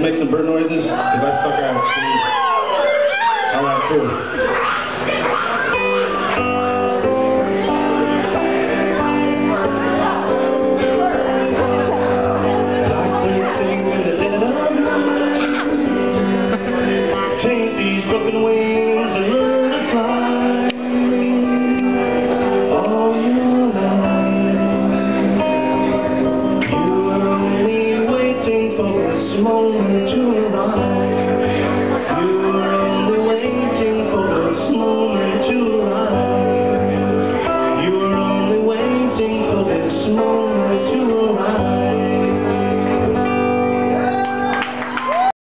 Just make some bird noises? Because I suck at it. All right, cool. Take these broken wings. this moment.